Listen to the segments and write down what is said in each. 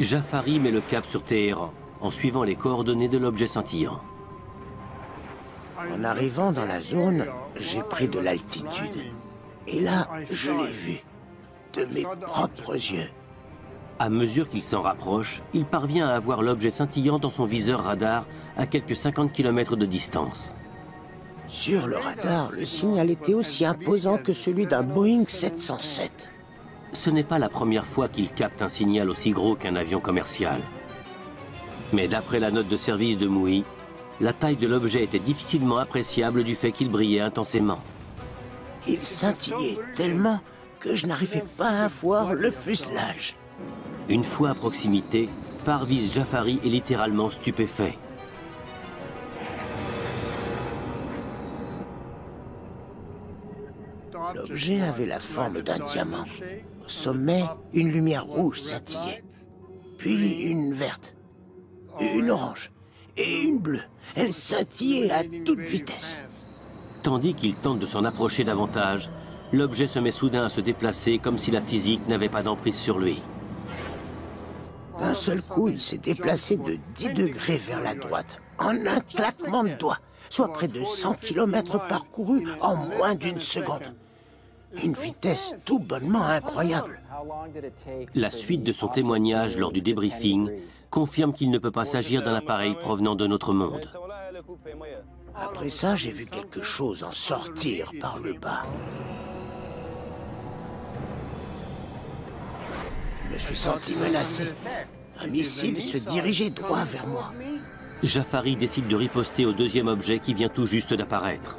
Jafari met le cap sur Téhéran en suivant les coordonnées de l'objet scintillant. En arrivant dans la zone, j'ai pris de l'altitude. Et là, je l'ai vu, de mes propres yeux. À mesure qu'il s'en rapproche, il parvient à avoir l'objet scintillant dans son viseur radar à quelques 50 km de distance. Sur le radar, le signal était aussi imposant que celui d'un Boeing 707. Ce n'est pas la première fois qu'il capte un signal aussi gros qu'un avion commercial. Mais d'après la note de service de Mouy, la taille de l'objet était difficilement appréciable du fait qu'il brillait intensément. Il scintillait tellement que je n'arrivais pas à voir le fuselage. Une fois à proximité, Parviz Jafari est littéralement stupéfait. L'objet avait la forme d'un diamant. Au sommet, une lumière rouge scintillait. Puis une verte, une orange et une bleue. Elle scintillait à toute vitesse. Tandis qu'il tente de s'en approcher davantage, l'objet se met soudain à se déplacer comme si la physique n'avait pas d'emprise sur lui. D'un seul coup, il s'est déplacé de 10 degrés vers la droite, en un claquement de doigts, soit près de 100 km parcourus en moins d'une seconde. Une vitesse tout bonnement incroyable. La suite de son témoignage lors du débriefing confirme qu'il ne peut pas s'agir d'un appareil provenant de notre monde. Après ça, j'ai vu quelque chose en sortir par le bas. Je me suis senti menacé. Un missile se dirigeait droit vers moi. Jafari décide de riposter au deuxième objet qui vient tout juste d'apparaître.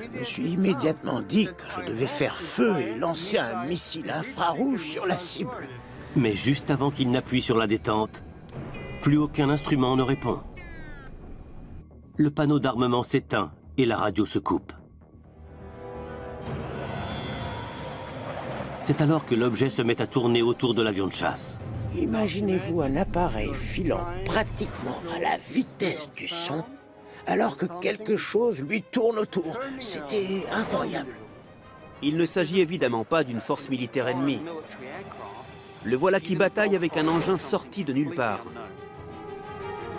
Je me suis immédiatement dit que je devais faire feu et lancer un missile infrarouge sur la cible. Mais juste avant qu'il n'appuie sur la détente, plus aucun instrument ne répond. Le panneau d'armement s'éteint et la radio se coupe. C'est alors que l'objet se met à tourner autour de l'avion de chasse. Imaginez-vous un appareil filant pratiquement à la vitesse du son alors que quelque chose lui tourne autour. C'était incroyable. Il ne s'agit évidemment pas d'une force militaire ennemie. Le voilà qui bataille avec un engin sorti de nulle part.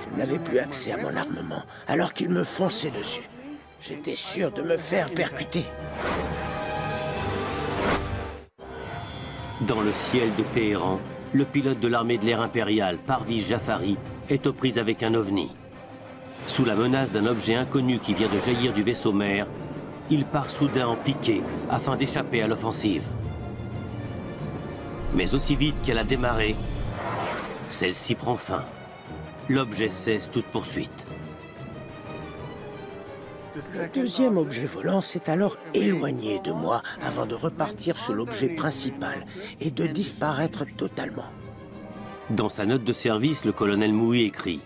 Je n'avais plus accès à mon armement, alors qu'il me fonçait dessus. J'étais sûr de me faire percuter. Dans le ciel de Téhéran, le pilote de l'armée de l'air impériale, Parviz Jafari, est aux prises avec un ovni. Sous la menace d'un objet inconnu qui vient de jaillir du vaisseau mère, il part soudain en piqué afin d'échapper à l'offensive. Mais aussi vite qu'elle a démarré, celle-ci prend fin. L'objet cesse toute poursuite. Le deuxième objet volant s'est alors éloigné de moi avant de repartir sur l'objet principal et de disparaître totalement. Dans sa note de service, le colonel Mouy écrit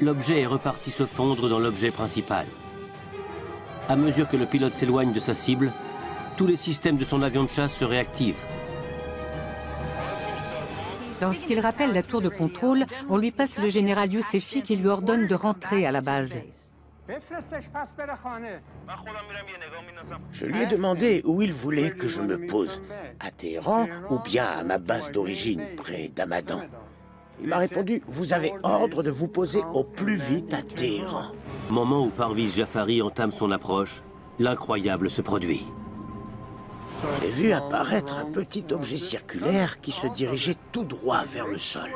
l'objet est reparti se fondre dans l'objet principal. À mesure que le pilote s'éloigne de sa cible, tous les systèmes de son avion de chasse se réactivent. Lorsqu'il rappelle la tour de contrôle, on lui passe le général Youssefi qui lui ordonne de rentrer à la base. Je lui ai demandé où il voulait que je me pose, à Téhéran ou bien à ma base d'origine, près d'Amadan. Il m'a répondu Vous avez ordre de vous poser au plus vite à Téhéran. Moment où Parviz Jafari entame son approche, l'incroyable se produit. J'ai vu apparaître un petit objet circulaire qui se dirigeait tout droit vers le sol.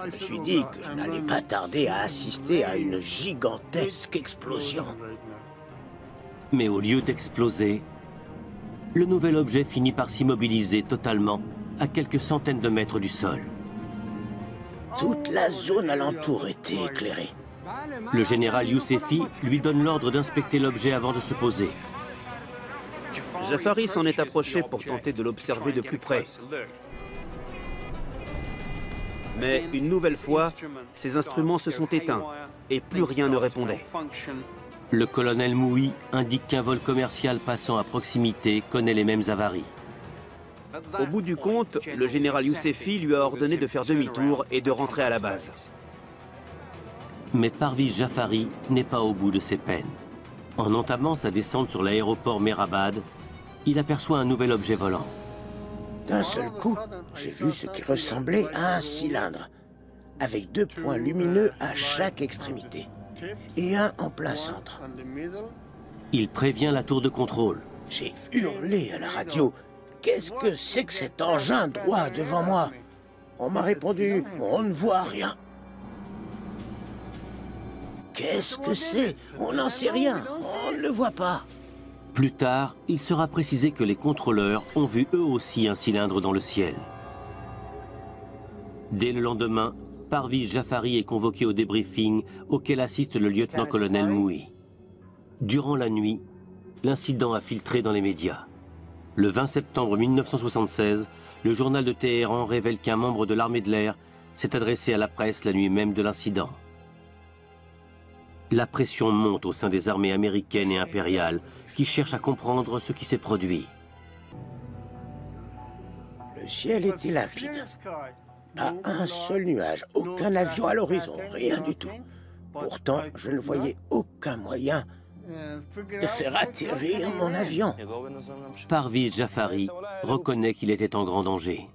Je me suis dit que je n'allais pas tarder à assister à une gigantesque explosion. Mais au lieu d'exploser, le nouvel objet finit par s'immobiliser totalement à quelques centaines de mètres du sol. Toute la zone alentour était éclairée. Le général Youssefi lui donne l'ordre d'inspecter l'objet avant de se poser. Jafari s'en est approché pour tenter de l'observer de plus près. Mais une nouvelle fois, ses instruments se sont éteints et plus rien ne répondait. Le colonel Moui indique qu'un vol commercial passant à proximité connaît les mêmes avaries. Au bout du compte, le général Youssefi lui a ordonné de faire demi-tour et de rentrer à la base. Mais Parviz Jafari n'est pas au bout de ses peines. En entamant sa descente sur l'aéroport Merabad, il aperçoit un nouvel objet volant. D'un seul coup, j'ai vu ce qui ressemblait à un cylindre, avec deux points lumineux à chaque extrémité, et un en plein centre. Il prévient la tour de contrôle. J'ai hurlé à la radio. Qu'est-ce que c'est que cet engin droit devant moi On m'a répondu, on ne voit rien. Qu'est-ce que c'est On n'en sait rien. On ne le voit pas. Plus tard, il sera précisé que les contrôleurs ont vu eux aussi un cylindre dans le ciel. Dès le lendemain, Parviz Jafari est convoqué au débriefing auquel assiste le lieutenant-colonel Moui. Durant la nuit, l'incident a filtré dans les médias. Le 20 septembre 1976, le journal de Téhéran révèle qu'un membre de l'armée de l'air s'est adressé à la presse la nuit même de l'incident. La pression monte au sein des armées américaines et impériales qui cherchent à comprendre ce qui s'est produit. Le ciel était limpide? Pas un seul nuage, aucun avion à l'horizon, rien du tout. Pourtant, je ne voyais aucun moyen de faire atterrir mon avion. Parviz Jafari reconnaît qu'il était en grand danger.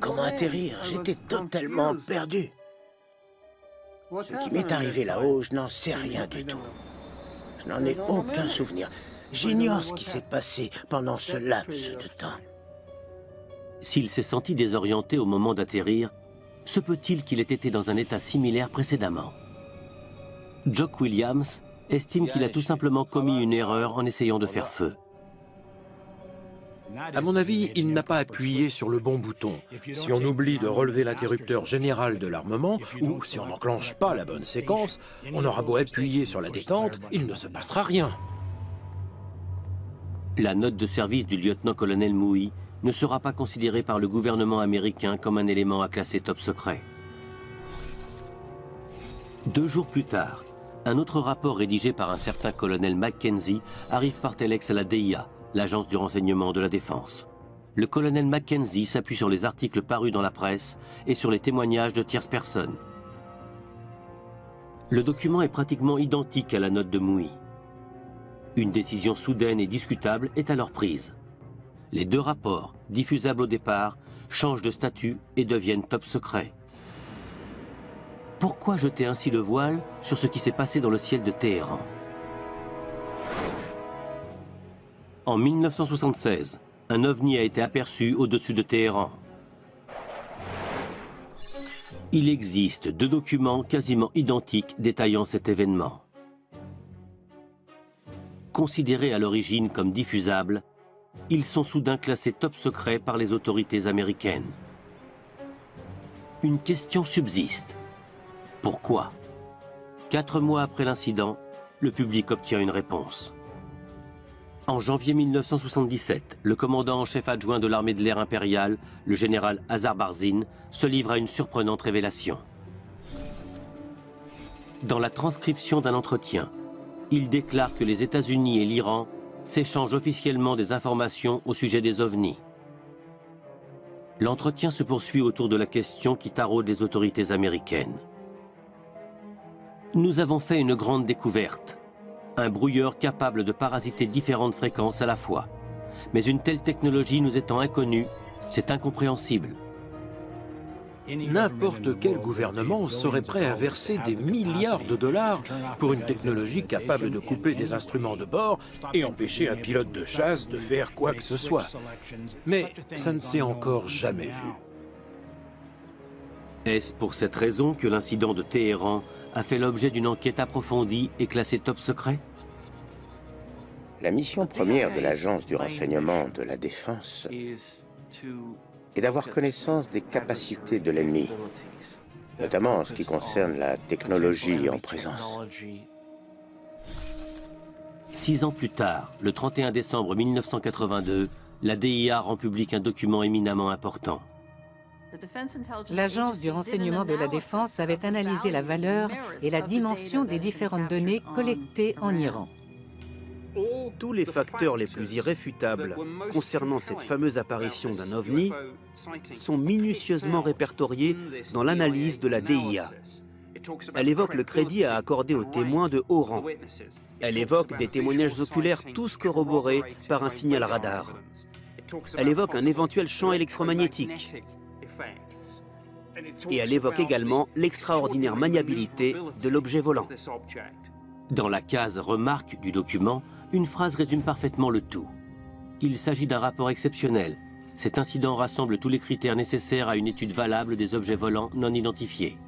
Comment atterrir? J'étais totalement perdu. Ce qui m'est arrivé là-haut, je n'en sais rien du tout. Je n'en ai aucun souvenir. J'ignore ce qui s'est passé pendant ce laps de temps. S'il s'est senti désorienté au moment d'atterrir, se peut-il qu'il ait été dans un état similaire précédemment? Jock Williams estime qu'il a tout simplement commis une erreur en essayant de faire feu. À mon avis, il n'a pas appuyé sur le bon bouton. Si on oublie de relever l'interrupteur général de l'armement, ou si on n'enclenche pas la bonne séquence, on aura beau appuyer sur la détente, il ne se passera rien. La note de service du lieutenant-colonel Moui ne sera pas considérée par le gouvernement américain comme un élément à classer top secret. Deux jours plus tard, un autre rapport rédigé par un certain colonel Mackenzie arrive par telex à la DIA, l'agence du renseignement de la défense. Le colonel Mackenzie s'appuie sur les articles parus dans la presse et sur les témoignages de tierces personnes. Le document est pratiquement identique à la note de Mouy. Une décision soudaine et discutable est alors prise. Les deux rapports, diffusables au départ, changent de statut et deviennent top secret. Pourquoi jeter ainsi le voile sur ce qui s'est passé dans le ciel de Téhéran? En 1976, un ovni a été aperçu au-dessus de Téhéran. Il existe deux documents quasiment identiques détaillant cet événement. Considérés à l'origine comme diffusables, ils sont soudain classés top secret par les autorités américaines. Une question subsiste. Pourquoi Quatre mois après l'incident, le public obtient une réponse. En janvier 1977, le commandant en chef adjoint de l'armée de l'air impériale, le général Hazar Barzin, se livre à une surprenante révélation. Dans la transcription d'un entretien, il déclare que les États-Unis et l'Iran s'échangent officiellement des informations au sujet des ovnis. L'entretien se poursuit autour de la question qui taraude les autorités américaines. Nous avons fait une grande découverte, un brouilleur capable de parasiter différentes fréquences à la fois. Mais une telle technologie nous étant inconnue, c'est incompréhensible. N'importe quel gouvernement serait prêt à verser des milliards de dollars pour une technologie capable de couper des instruments de bord et empêcher un pilote de chasse de faire quoi que ce soit. Mais ça ne s'est encore jamais vu. Est-ce pour cette raison que l'incident de Téhéran a fait l'objet d'une enquête approfondie et classée top secret? La mission première de l'Agence du renseignement de la défense est d'avoir connaissance des capacités de l'ennemi, notamment en ce qui concerne la technologie en présence. Six ans plus tard, le 31 décembre 1982, la DIA rend public un document éminemment important. L'agence du renseignement de la défense avait analysé la valeur et la dimension des différentes données collectées en Iran. Tous les facteurs les plus irréfutables concernant cette fameuse apparition d'un ovni sont minutieusement répertoriés dans l'analyse de la DIA. Elle évoque le crédit à accorder aux témoins de haut rang. Elle évoque des témoignages oculaires tous corroborés par un signal radar. Elle évoque un éventuel champ électromagnétique. Et elle évoque également l'extraordinaire maniabilité de l'objet volant. Dans la case Remarque du document, une phrase résume parfaitement le tout. Il s'agit d'un rapport exceptionnel. Cet incident rassemble tous les critères nécessaires à une étude valable des objets volants non identifiés.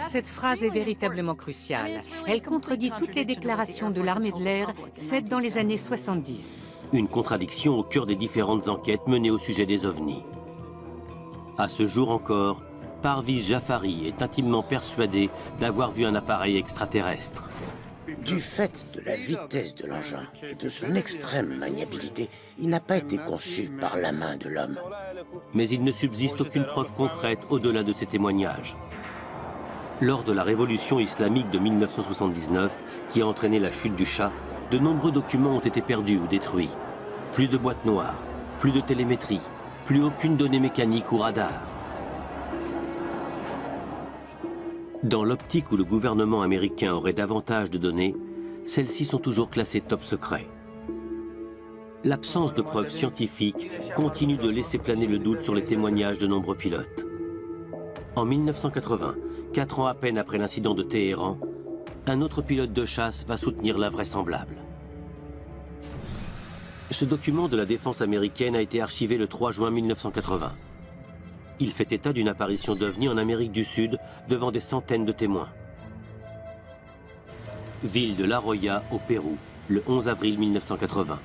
Cette phrase est véritablement cruciale. Elle contredit toutes les déclarations de l'armée de l'air faites dans les années 70. Une contradiction au cœur des différentes enquêtes menées au sujet des ovnis. À ce jour encore, Parviz Jafari est intimement persuadé d'avoir vu un appareil extraterrestre. Du fait de la vitesse de l'engin et de son extrême maniabilité, il n'a pas été conçu par la main de l'homme. Mais il ne subsiste aucune preuve concrète au-delà de ces témoignages. Lors de la révolution islamique de 1979, qui a entraîné la chute du Shah, de nombreux documents ont été perdus ou détruits. Plus de boîtes noires, plus de télémétrie, plus aucune donnée mécanique ou radar. Dans l'optique où le gouvernement américain aurait davantage de données, celles-ci sont toujours classées top secret. L'absence de preuves scientifiques continue de laisser planer le doute sur les témoignages de nombreux pilotes. En 1980, quatre ans à peine après l'incident de Téhéran, un autre pilote de chasse va soutenir l'invraisemblable. Ce document de la défense américaine a été archivé le 3 juin 1980. Il fait état d'une apparition d'OVNI en Amérique du Sud devant des centaines de témoins. Ville de La Roya, au Pérou, le 11 avril 1980.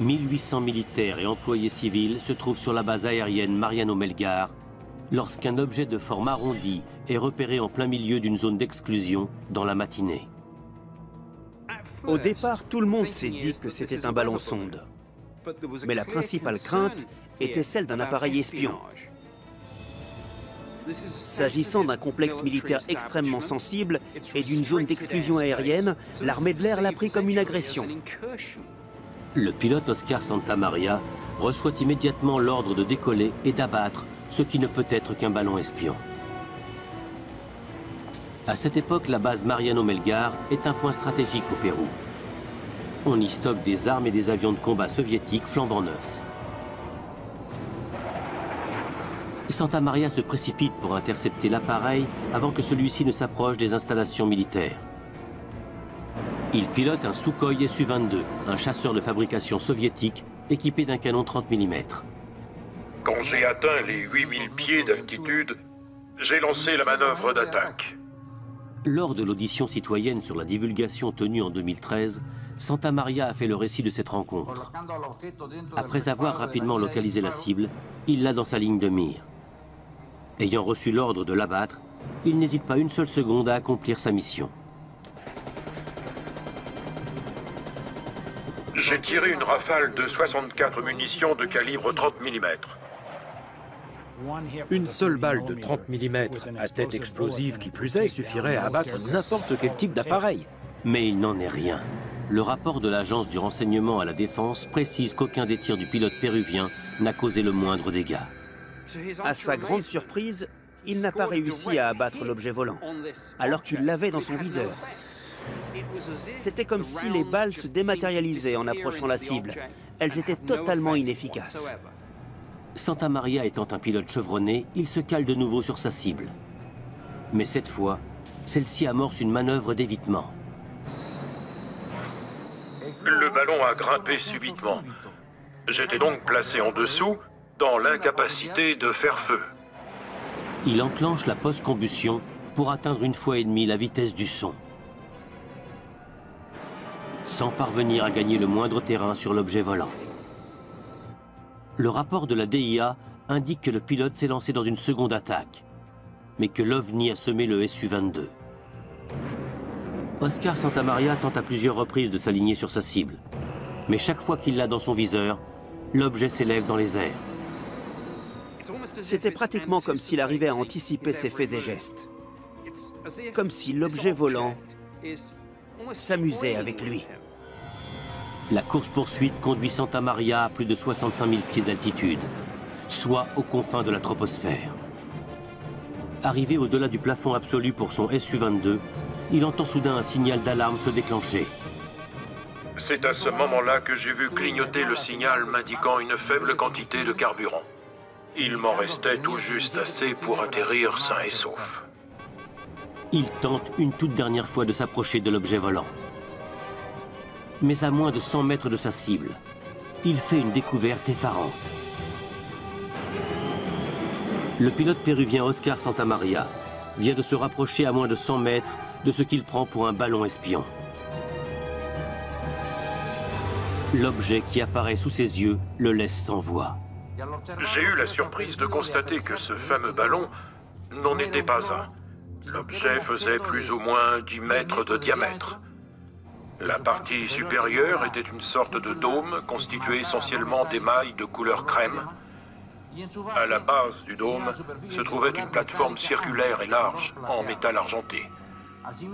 1800 militaires et employés civils se trouvent sur la base aérienne Mariano Melgar lorsqu'un objet de forme arrondie est repéré en plein milieu d'une zone d'exclusion dans la matinée. Au départ, tout le monde s'est dit que c'était un ballon sonde. Mais la principale crainte était celle d'un appareil espion. S'agissant d'un complexe militaire extrêmement sensible et d'une zone d'exclusion aérienne, l'armée de l'air l'a pris comme une agression. Le pilote Oscar Santamaria reçoit immédiatement l'ordre de décoller et d'abattre ce qui ne peut être qu'un ballon espion. À cette époque, la base Mariano Melgar est un point stratégique au Pérou. On y stocke des armes et des avions de combat soviétiques flambant neufs. Santa Maria se précipite pour intercepter l'appareil avant que celui-ci ne s'approche des installations militaires. Il pilote un Sukhoi Su-22, un chasseur de fabrication soviétique équipé d'un canon 30 mm. Quand j'ai atteint les 8000 pieds d'altitude, j'ai lancé la manœuvre d'attaque. Lors de l'audition citoyenne sur la divulgation tenue en 2013, Santa Maria a fait le récit de cette rencontre. Après avoir rapidement localisé la cible, il l'a dans sa ligne de mire. Ayant reçu l'ordre de l'abattre, il n'hésite pas une seule seconde à accomplir sa mission. J'ai tiré une rafale de 64 munitions de calibre 30 mm. Une seule balle de 30 mm à tête explosive qui plus est suffirait à abattre n'importe quel type d'appareil. Mais il n'en est rien. Le rapport de l'agence du renseignement à la défense précise qu'aucun des tirs du pilote péruvien n'a causé le moindre dégât. À sa grande surprise, il n'a pas réussi à abattre l'objet volant, alors qu'il l'avait dans son viseur. C'était comme si les balles se dématérialisaient en approchant la cible. Elles étaient totalement inefficaces. Santa Maria étant un pilote chevronné, il se cale de nouveau sur sa cible. Mais cette fois, celle-ci amorce une manœuvre d'évitement. Le ballon a grimpé subitement. J'étais donc placé en dessous, dans l'incapacité de faire feu. Il enclenche la post-combustion pour atteindre une fois et demie la vitesse du son. Sans parvenir à gagner le moindre terrain sur l'objet volant. Le rapport de la DIA indique que le pilote s'est lancé dans une seconde attaque, mais que l'OVNI a semé le Su-22. Oscar Santamaria tente à plusieurs reprises de s'aligner sur sa cible, mais chaque fois qu'il l'a dans son viseur, l'objet s'élève dans les airs. C'était pratiquement comme s'il arrivait à anticiper ses faits et gestes. Comme si l'objet volant s'amusait avec lui. La course-poursuite conduit Santa Maria à plus de 65 000 pieds d'altitude, soit aux confins de la troposphère. Arrivé au-delà du plafond absolu pour son Su-22, il entend soudain un signal d'alarme se déclencher. C'est à ce moment-là que j'ai vu clignoter le signal m'indiquant une faible quantité de carburant. Il m'en restait tout juste assez pour atterrir sain et sauf. Il tente une toute dernière fois de s'approcher de l'objet volant. Mais à moins de 100 mètres de sa cible, il fait une découverte effarante. Le pilote péruvien Oscar Santamaria vient de se rapprocher à moins de 100 mètres de ce qu'il prend pour un ballon espion. L'objet qui apparaît sous ses yeux le laisse sans voix. J'ai eu la surprise de constater que ce fameux ballon n'en était pas un. L'objet faisait plus ou moins 10 mètres de diamètre. La partie supérieure était une sorte de dôme constitué essentiellement d'émail de couleur crème. À la base du dôme se trouvait une plateforme circulaire et large en métal argenté.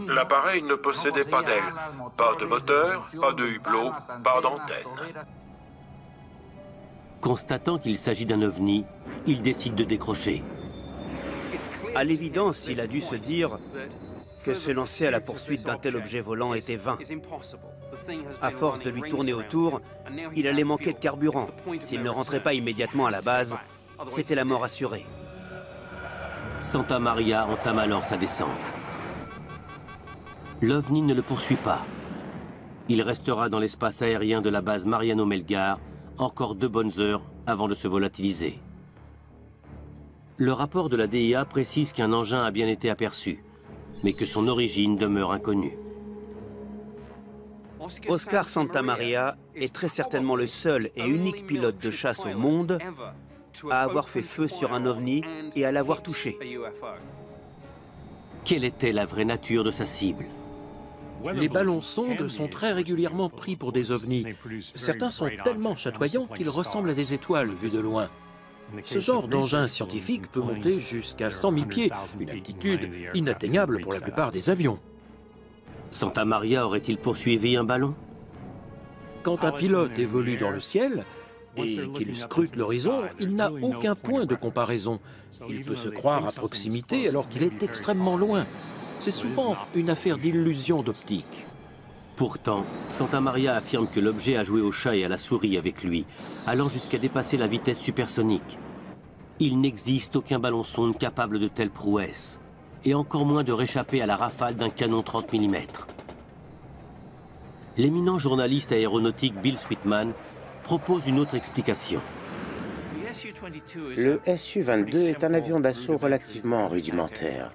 L'appareil ne possédait pas d'aile, pas de moteur, pas de hublot, pas d'antenne. Constatant qu'il s'agit d'un ovni, il décide de décrocher. À l'évidence, il a dû se dire que se lancer à la poursuite d'un tel objet volant était vain. À force de lui tourner autour, il allait manquer de carburant. S'il ne rentrait pas immédiatement à la base, c'était la mort assurée. Santa Maria entame alors sa descente. L'OVNI ne le poursuit pas. Il restera dans l'espace aérien de la base Mariano Melgar encore deux bonnes heures avant de se volatiliser. Le rapport de la DIA précise qu'un engin a bien été aperçu, mais que son origine demeure inconnue. Oscar Santamaria est très certainement le seul et unique pilote de chasse au monde à avoir fait feu sur un ovni et à l'avoir touché. Quelle était la vraie nature de sa cible? Les ballons sondes sont très régulièrement pris pour des ovnis. Certains sont tellement chatoyants qu'ils ressemblent à des étoiles vues de loin. Ce genre d'engin scientifique peut monter jusqu'à 100 000 pieds, une altitude inatteignable pour la plupart des avions. Santa Maria aurait-il poursuivi un ballon? Quand un pilote évolue dans le ciel et qu'il scrute l'horizon, il n'a aucun point de comparaison. Il peut se croire à proximité alors qu'il est extrêmement loin. C'est souvent une affaire d'illusion d'optique. Pourtant, Santa Maria affirme que l'objet a joué au chat et à la souris avec lui, allant jusqu'à dépasser la vitesse supersonique. Il n'existe aucun ballon sonde capable de telle prouesse, et encore moins de réchapper à la rafale d'un canon 30 mm. L'éminent journaliste aéronautique Bill Sweetman propose une autre explication. Le Su-22 est un avion d'assaut relativement rudimentaire.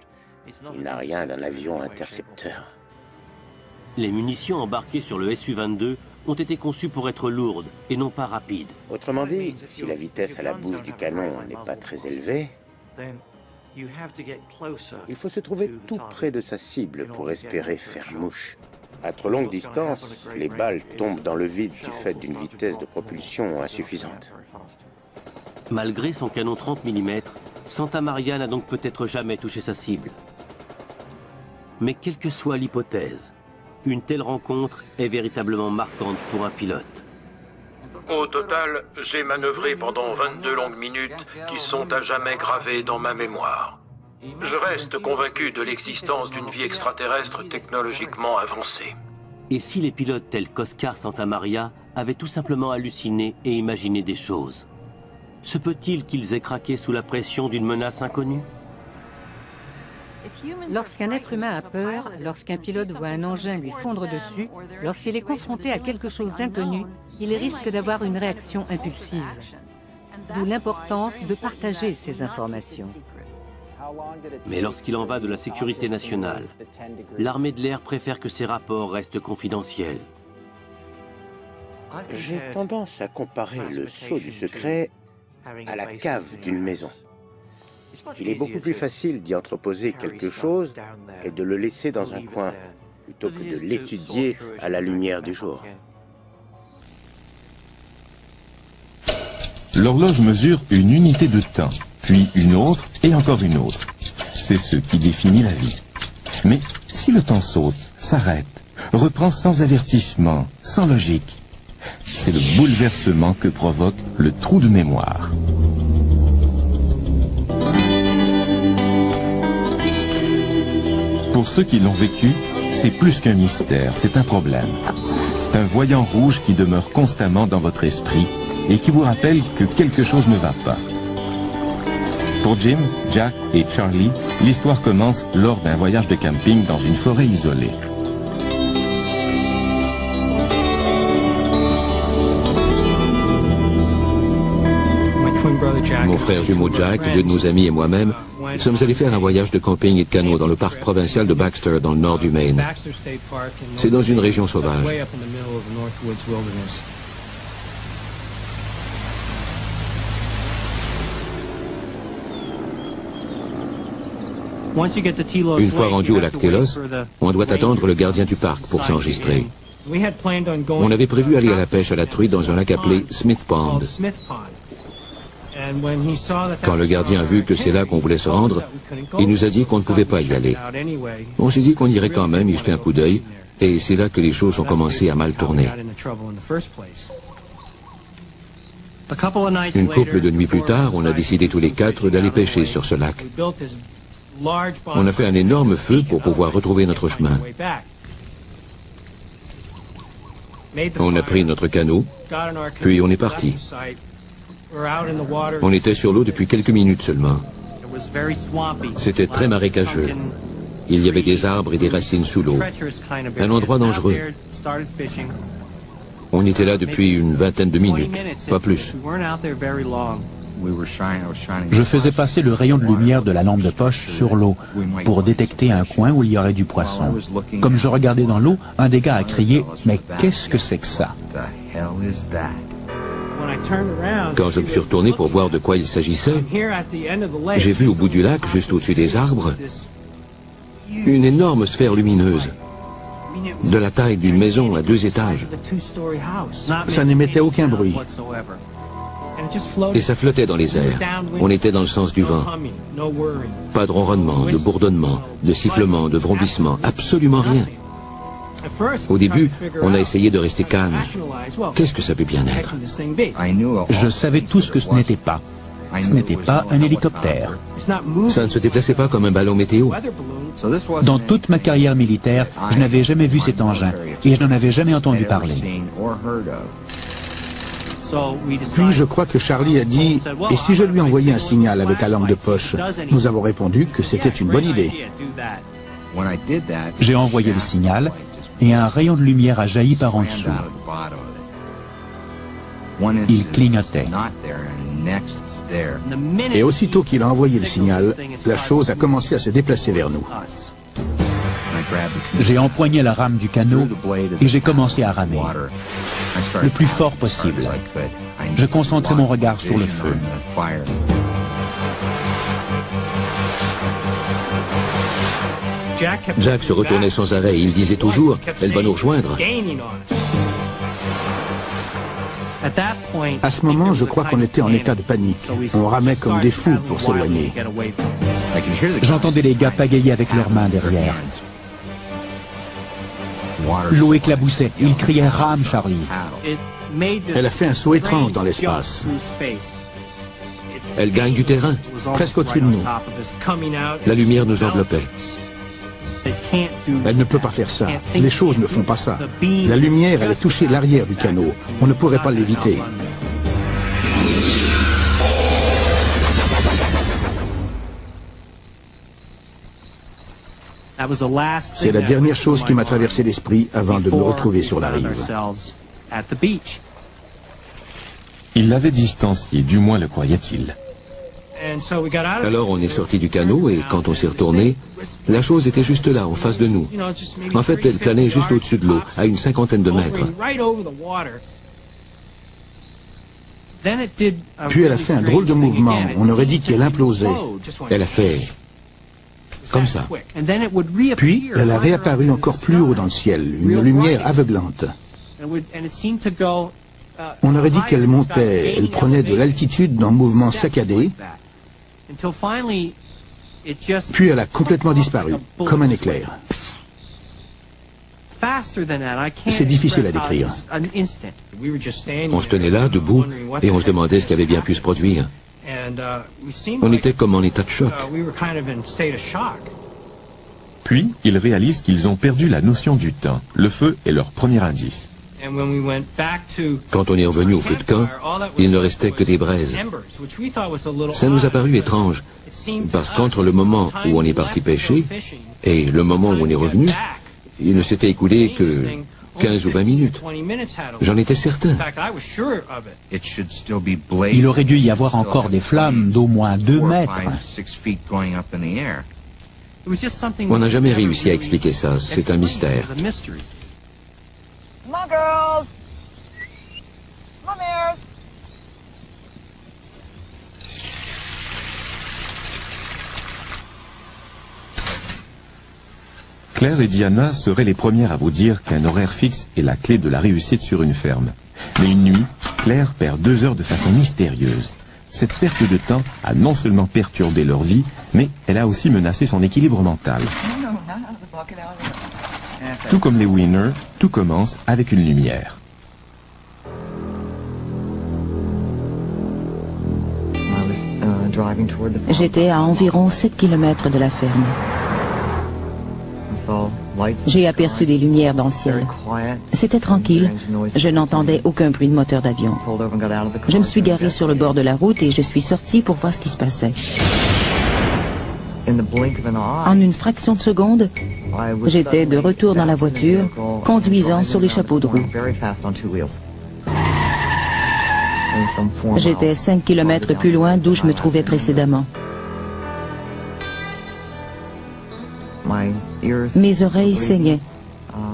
Il n'a rien d'un avion intercepteur. Les munitions embarquées sur le Su-22 ont été conçues pour être lourdes et non pas rapides. Autrement dit, si la vitesse à la bouche du canon n'est pas très élevée, il faut se trouver tout près de sa cible pour espérer faire mouche. À trop longue distance, les balles tombent dans le vide du fait d'une vitesse de propulsion insuffisante. Malgré son canon 30 mm, Santa Maria n'a donc peut-être jamais touché sa cible. Mais quelle que soit l'hypothèse, une telle rencontre est véritablement marquante pour un pilote. Au total, j'ai manœuvré pendant 22 longues minutes qui sont à jamais gravées dans ma mémoire. Je reste convaincu de l'existence d'une vie extraterrestre technologiquement avancée. Et si les pilotes tels qu'Oscar Santamaria avaient tout simplement halluciné et imaginé des choses Se peut-il qu'ils aient craqué sous la pression d'une menace inconnue? Lorsqu'un être humain a peur, lorsqu'un pilote voit un engin lui fondre dessus, lorsqu'il est confronté à quelque chose d'inconnu, il risque d'avoir une réaction impulsive. D'où l'importance de partager ces informations. Mais lorsqu'il en va de la sécurité nationale, l'armée de l'air préfère que ces rapports restent confidentiels. J'ai tendance à comparer le sceau du secret à la cave d'une maison. Il est beaucoup plus facile d'y entreposer quelque chose et de le laisser dans un coin, plutôt que de l'étudier à la lumière du jour. L'horloge mesure une unité de temps, puis une autre et encore une autre. C'est ce qui définit la vie. Mais si le temps saute, s'arrête, reprend sans avertissement, sans logique, c'est le bouleversement que provoque le trou de mémoire. Pour ceux qui l'ont vécu, c'est plus qu'un mystère, c'est un problème. C'est un voyant rouge qui demeure constamment dans votre esprit et qui vous rappelle que quelque chose ne va pas. Pour Jim, Jack et Charlie, l'histoire commence lors d'un voyage de camping dans une forêt isolée. Mon frère jumeau Jack, deux de nos amis et moi-même sommes allés faire un voyage de camping et de canot dans le parc provincial de Baxter dans le nord du Maine. C'est dans une région sauvage. Une fois rendu au lac Telos, on doit attendre le gardien du parc pour s'enregistrer. On avait prévu aller à la pêche à la truite dans un lac appelé Smith Pond. Quand le gardien a vu que c'est là qu'on voulait se rendre, il nous a dit qu'on ne pouvait pas y aller. On s'est dit qu'on irait quand même y jeter un coup d'œil, et c'est là que les choses ont commencé à mal tourner. Une couple de nuits plus tard, on a décidé tous les quatre d'aller pêcher sur ce lac. On a fait un énorme feu pour pouvoir retrouver notre chemin. On a pris notre canot, puis on est parti. On était sur l'eau depuis quelques minutes seulement. C'était très marécageux. Il y avait des arbres et des racines sous l'eau. Un endroit dangereux. On était là depuis une vingtaine de minutes, pas plus. Je faisais passer le rayon de lumière de la lampe de poche sur l'eau pour détecter un coin où il y aurait du poisson. Comme je regardais dans l'eau, un des gars a crié « Mais qu'est-ce que c'est que ça ?» Quand je me suis retourné pour voir de quoi il s'agissait, j'ai vu au bout du lac, juste au-dessus des arbres, une énorme sphère lumineuse, de la taille d'une maison à deux étages. Ça n'émettait aucun bruit. Et ça flottait dans les airs. On était dans le sens du vent. Pas de ronronnement, de bourdonnement, de sifflement, de vrombissement, absolument rien. Au début, on a essayé de rester calme. Qu'est-ce que ça peut bien être Je savais tout ce que ce n'était pas. Ce n'était pas un hélicoptère. Ça ne se déplaçait pas comme un ballon météo. Dans toute ma carrière militaire, je n'avais jamais vu cet engin et je n'en avais jamais entendu parler. Puis je crois que Charlie a dit « Et si je lui envoyais un signal avec la lampe de poche ?» Nous avons répondu que c'était une bonne idée. J'ai envoyé le signal et un rayon de lumière a jailli par en dessous. Il clignotait. Et aussitôt qu'il a envoyé le signal, la chose a commencé à se déplacer vers nous. J'ai empoigné la rame du canot et j'ai commencé à ramer. Le plus fort possible. Je concentrais mon regard sur le feu. Jack se retournait sans arrêt. Il disait toujours « Elle va nous rejoindre ». À ce moment, je crois qu'on était en état de panique. On ramait comme des fous pour s'éloigner. J'entendais les gars pagayer avec leurs mains derrière. L'eau éclaboussait. Ils criaient « Rame, Charlie !» Elle a fait un saut étrange dans l'espace. Elle gagne du terrain, presque au-dessus de nous. La lumière nous enveloppait. Elle ne peut pas faire ça. Les choses ne font pas ça. La lumière allait toucher l'arrière du canot. On ne pourrait pas l'éviter. C'est la dernière chose qui m'a traversé l'esprit avant de me retrouver sur la rive. Il l'avait distancié, du moins le croyait-il. Alors on est sorti du canot et quand on s'est retourné, la chose était juste là, en face de nous. En fait, elle planait juste au-dessus de l'eau, à une cinquantaine de mètres. Puis elle a fait un drôle de mouvement. On aurait dit qu'elle implosait. Elle a fait comme ça. Puis elle a réapparu encore plus haut dans le ciel, une lumière aveuglante. On aurait dit qu'elle montait, elle prenait de l'altitude dans mouvement saccadé, puis elle a complètement disparu, comme un éclair. C'est difficile à décrire. On se tenait là, debout, et on se demandait ce qui avait bien pu se produire. On était comme en état de choc. Puis, ils réalisent qu'ils ont perdu la notion du temps. Le feu est leur premier indice. Quand on est revenu au feu de camp, il ne restait que des braises. Ça nous a paru étrange, parce qu'entre le moment où on est parti pêcher et le moment où on est revenu, il ne s'était écoulé que 15 ou 20 minutes. J'en étais certain. Il aurait dû y avoir encore des flammes d'au moins 2 mètres. On n'a jamais réussi à expliquer ça, c'est un mystère. Claire et Diana seraient les premières à vous dire qu'un horaire fixe est la clé de la réussite sur une ferme. Mais une nuit, Claire perd deux heures de façon mystérieuse. Cette perte de temps a non seulement perturbé leur vie, mais elle a aussi menacé son équilibre mental. Tout comme les Winners, tout commence avec une lumière. J'étais à environ 7 km de la ferme. J'ai aperçu des lumières dans le ciel. C'était tranquille. Je n'entendais aucun bruit de moteur d'avion. Je me suis garé sur le bord de la route et je suis sorti pour voir ce qui se passait. En une fraction de seconde, j'étais de retour dans la voiture, conduisant sur les chapeaux de roue. J'étais 5 km plus loin d'où je me trouvais précédemment. Mes oreilles saignaient,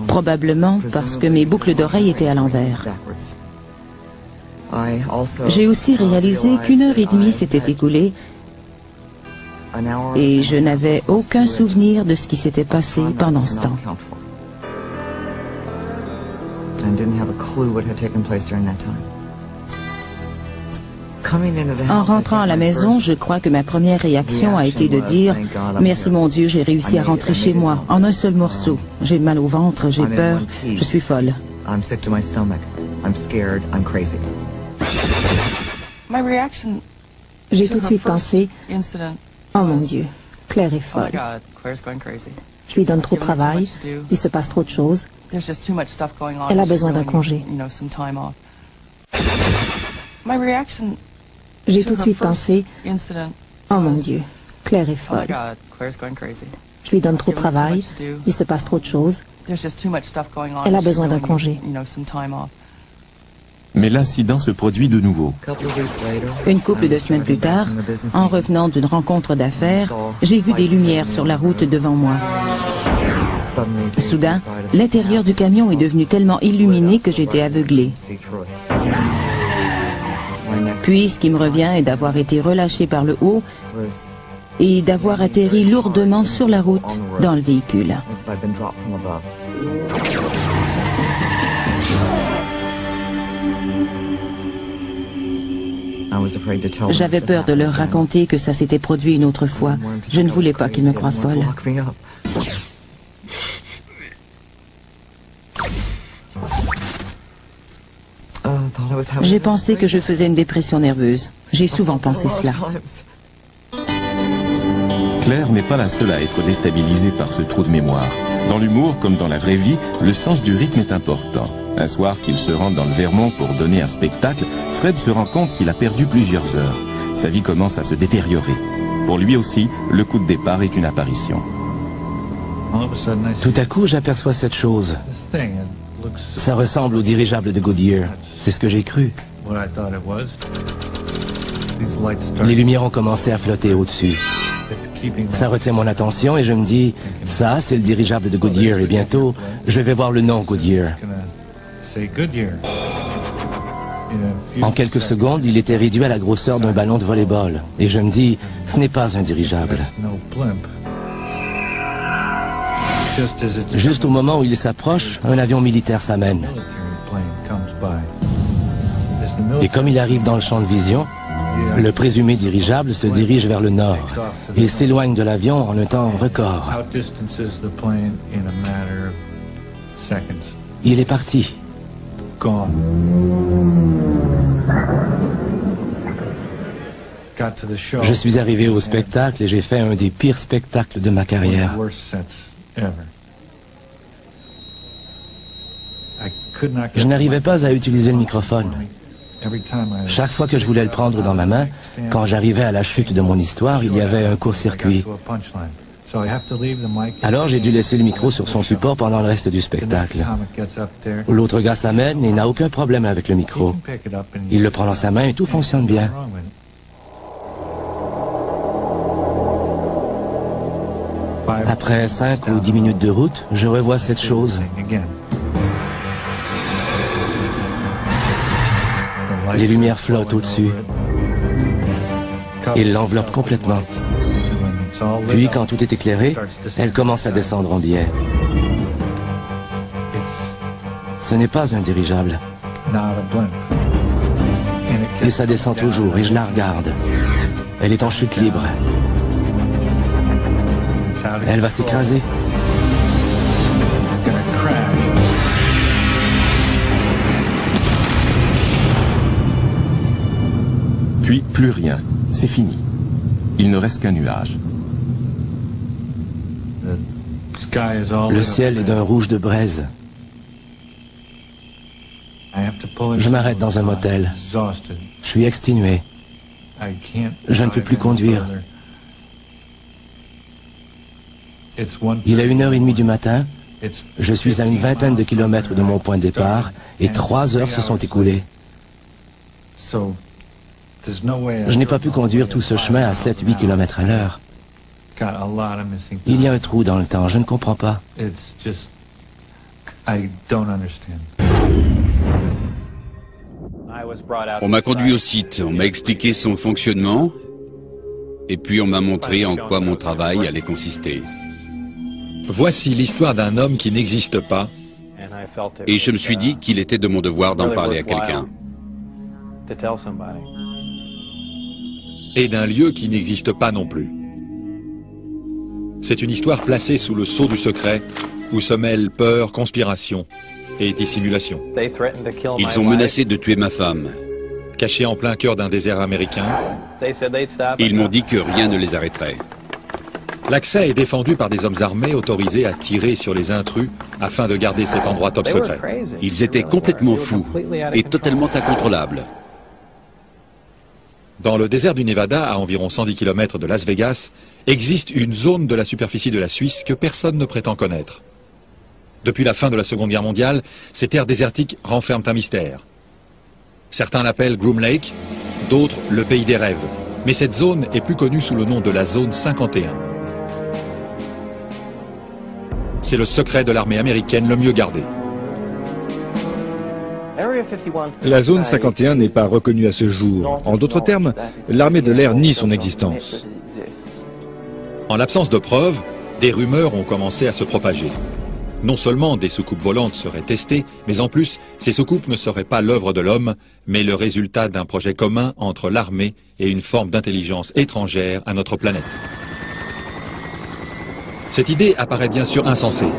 probablement parce que mes boucles d'oreilles étaient à l'envers. J'ai aussi réalisé qu'une heure et demie s'était écoulée et je n'avais aucun souvenir de ce qui s'était passé pendant ce temps. En rentrant à la maison, je crois que ma première réaction a été de dire « Merci mon Dieu, j'ai réussi à rentrer chez moi. en un seul morceau. J'ai mal au ventre, j'ai peur, je suis folle. » J'ai tout de suite pensé « Oh mon Dieu, Claire est folle. Je lui donne trop de travail, il se passe trop de choses. Elle a besoin d'un congé. » J'ai tout de suite pensé « Oh mon Dieu, Claire est folle. Je lui donne trop de travail, il se passe trop de choses. Elle a besoin d'un congé. » Mais l'incident se produit de nouveau. Une couple de semaines plus tard, en revenant d'une rencontre d'affaires, j'ai vu des lumières sur la route devant moi. Soudain, l'intérieur du camion est devenu tellement illuminé que j'étais aveuglé. Puis, ce qui me revient est d'avoir été relâché par le haut et d'avoir atterri lourdement sur la route dans le véhicule. J'avais peur de leur raconter que ça s'était produit une autre fois. Je ne voulais pas qu'ils me croient folle. J'ai pensé que je faisais une dépression nerveuse. J'ai souvent pensé cela. Claire n'est pas la seule à être déstabilisée par ce trou de mémoire. Dans l'humour, comme dans la vraie vie, le sens du rythme est important. Un soir qu'il se rend dans le Vermont pour donner un spectacle, Fred se rend compte qu'il a perdu plusieurs heures. Sa vie commence à se détériorer. Pour lui aussi, le coup de départ est une apparition. Tout à coup, j'aperçois cette chose. Ça ressemble au dirigeable de Goodyear. C'est ce que j'ai cru. Les lumières ont commencé à flotter au-dessus. Ça retient mon attention et je me dis, ça, c'est le dirigeable de Goodyear et bientôt, je vais voir le nom Goodyear. En quelques secondes, il était réduit à la grosseur d'un ballon de volleyball. Et je me dis, ce n'est pas un dirigeable. Juste au moment où il s'approche, un avion militaire s'amène. Et comme il arrive dans le champ de vision, le présumé dirigeable se dirige vers le nord et s'éloigne de l'avion en un temps record. Il est parti. Je suis arrivé au spectacle et j'ai fait un des pires spectacles de ma carrière. Je n'arrivais pas à utiliser le microphone. Chaque fois que je voulais le prendre dans ma main, quand j'arrivais à la chute de mon histoire, il y avait un court-circuit. Alors j'ai dû laisser le micro sur son support pendant le reste du spectacle. L'autre gars s'amène et n'a aucun problème avec le micro. Il le prend dans sa main et tout fonctionne bien. Après 5 ou 10 minutes de route, je revois cette chose. Les lumières flottent au-dessus. Il l'enveloppe complètement. Puis, quand tout est éclairé, elle commence à descendre en biais. Ce n'est pas un dirigeable. Et ça descend toujours, et je la regarde. Elle est en chute libre. Elle va s'écraser. Puis plus rien. C'est fini. Il ne reste qu'un nuage. Le ciel est d'un rouge de braise. Je m'arrête dans un motel. Je suis exténué. Je ne peux plus conduire. Il est une heure et demie du matin. Je suis à une vingtaine de kilomètres de mon point de départ et trois heures se sont écoulées. Je n'ai pas pu conduire tout ce chemin à 7-8 kilomètres à l'heure. Il y a un trou dans le temps, je ne comprends pas. On m'a conduit au site, on m'a expliqué son fonctionnement, et puis on m'a montré en quoi mon travail allait consister. Voici l'histoire d'un homme qui n'existe pas. Et je me suis dit qu'il était de mon devoir d'en parler à quelqu'un. Et d'un lieu qui n'existe pas non plus. C'est une histoire placée sous le sceau du secret, où se mêlent peur, conspiration et dissimulation. Ils ont menacé de tuer ma femme. Caché en plein cœur d'un désert américain, ils m'ont dit que rien ne les arrêterait. L'accès est défendu par des hommes armés autorisés à tirer sur les intrus afin de garder cet endroit top secret. Ils étaient complètement fous et totalement incontrôlables. Dans le désert du Nevada, à environ 110 km de Las Vegas, existe une zone de la superficie de la Suisse que personne ne prétend connaître. Depuis la fin de la Seconde Guerre mondiale, ces terres désertiques renferment un mystère. Certains l'appellent Groom Lake, d'autres le pays des rêves. Mais cette zone est plus connue sous le nom de la zone 51. C'est le secret de l'armée américaine le mieux gardé. La zone 51 n'est pas reconnue à ce jour. En d'autres termes, l'armée de l'air nie son existence. En l'absence de preuves, des rumeurs ont commencé à se propager. Non seulement des soucoupes volantes seraient testées, mais en plus, ces soucoupes ne seraient pas l'œuvre de l'homme, mais le résultat d'un projet commun entre l'armée et une forme d'intelligence étrangère à notre planète. Cette idée apparaît bien sûr insensée.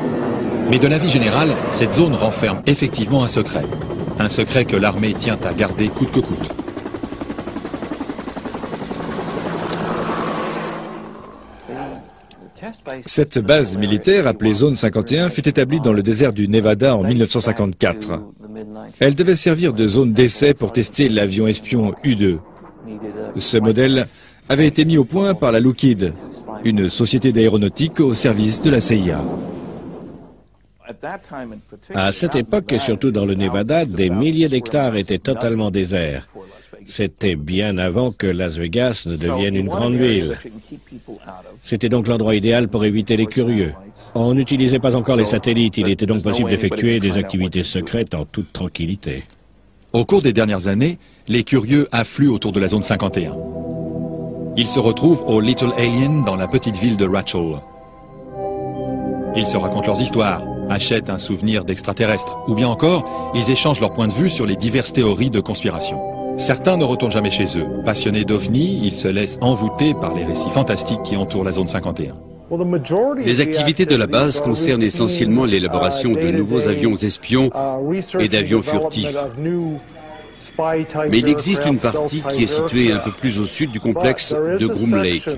Mais de l'avis général, cette zone renferme effectivement un secret. Un secret que l'armée tient à garder coûte que coûte. Cette base militaire, appelée Zone 51, fut établie dans le désert du Nevada en 1954. Elle devait servir de zone d'essai pour tester l'avion espion U-2. Ce modèle avait été mis au point par la Lockheed, une société d'aéronautique au service de la CIA. À cette époque, et surtout dans le Nevada, des milliers d'hectares étaient totalement déserts. C'était bien avant que Las Vegas ne devienne une grande ville. C'était donc l'endroit idéal pour éviter les curieux. On n'utilisait pas encore les satellites, il était donc possible d'effectuer des activités secrètes en toute tranquillité. Au cours des dernières années, les curieux affluent autour de la zone 51. Ils se retrouvent au Little Alien dans la petite ville de Rachel. Ils se racontent leurs histoires, achètent un souvenir d'extraterrestres, ou bien encore, ils échangent leurs points de vue sur les diverses théories de conspiration. Certains ne retournent jamais chez eux. Passionnés d'OVNI, ils se laissent envoûter par les récits fantastiques qui entourent la zone 51. Les activités de la base concernent essentiellement l'élaboration de nouveaux avions espions et d'avions furtifs. Mais il existe une partie qui est située un peu plus au sud du complexe de Groom Lake.